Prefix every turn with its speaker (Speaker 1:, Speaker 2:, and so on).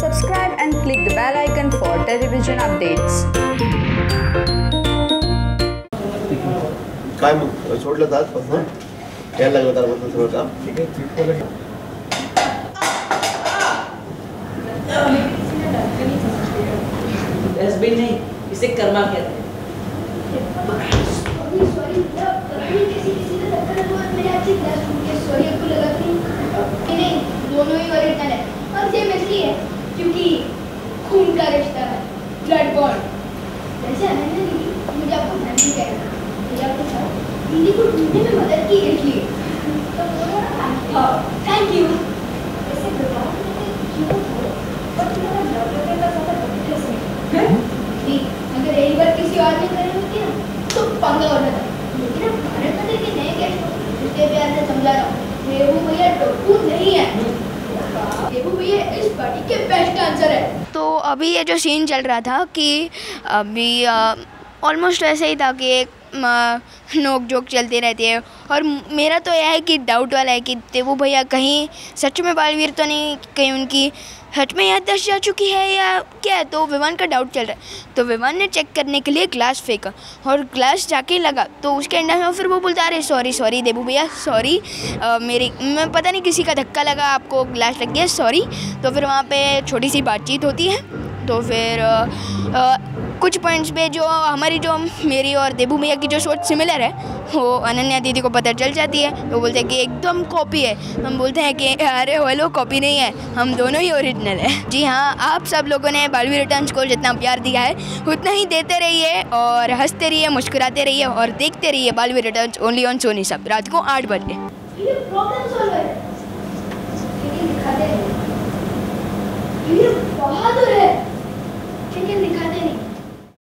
Speaker 1: Subscribe and click the bell icon for television updates.
Speaker 2: काय मग? सोडलं जात पासून? यायला लागलं त्याबद्दल सगळं काम?
Speaker 3: डस्टबिन नहीं इसे कर्मा कहते हैं।
Speaker 4: सॉरी सॉरी कभी किसी किसी का धक्का लगा मेरे हाथ से ग्लास टूट सॉरी आपको लगा कि कि नहीं दोनों ही ओरिजिनल है और सेम इसलिए है क्योंकि खून का रिश्ता है ब्लड बॉन्ड वैसे अनन्या दीदी मुझे आपको थैंक यू कहना मुझे आपके साथ दीदी को ढूँढने में मदद की इसलिए। तो हाँ थैंक यू वैसे बताओ क्यों हो? और तुम्हारा ब्लड लेवल का ज़्यादा बढ़ कैसे जी अगर यही बात किसी और ने करी होती ना तो पंगा हो जाता लेकिन अब भारत में देखिए नए गेस्ट को इसके प्यार से समझा रहा हूँ। रेबू भैया टोकू नहीं है। रेबू भैया इस पार्टी के है
Speaker 5: अभी ये जो सीन चल रहा था कि अभी ऑलमोस्ट ऐसे ही था कि एक नोक जोक चलती रहती है। और मेरा तो यह है कि डाउट वाला है कि देवू भैया कहीं सच में बालवीर तो नहीं, कहीं उनकी सच में याददाश्त जा चुकी है या क्या? है तो विवान का डाउट चल रहा है। तो विवान ने चेक करने के लिए ग्लास फेंका और ग्लास जाके लगा। तो उसके अंदर में फिर वो बोलता, अरे सॉरी सॉरी देबू भैया सॉरी मेरी, मैं पता नहीं किसी का धक्का लगा, आपको ग्लास लग गया सॉरी तो फिर वहाँ पे छोटी सी बातचीत होती है। तो फिर अ, अ, कुछ पॉइंट्स पे जो हमारी जो मेरी और देबू भैया की जो सोच सिमिलर है वो अनन्या दीदी को पता चल जाती है। वो बोलते हैं कि एकदम कॉपी है। हम बोलते हैं कि अरे हेलो कॉपी नहीं है। हम दोनों ही ओरिजिनल है। जी हाँ आप सब लोगों ने बालवी रिटर्न को जितना प्यार दिया है उतना ही देते रहिए और हँसते रहिए मुस्कुराते रहिए और देखते रहिए Baalveer return only on Sony SAB. रात को आठ बजे।
Speaker 4: प्रॉब्लम है। लेकिन दिखाते नहीं।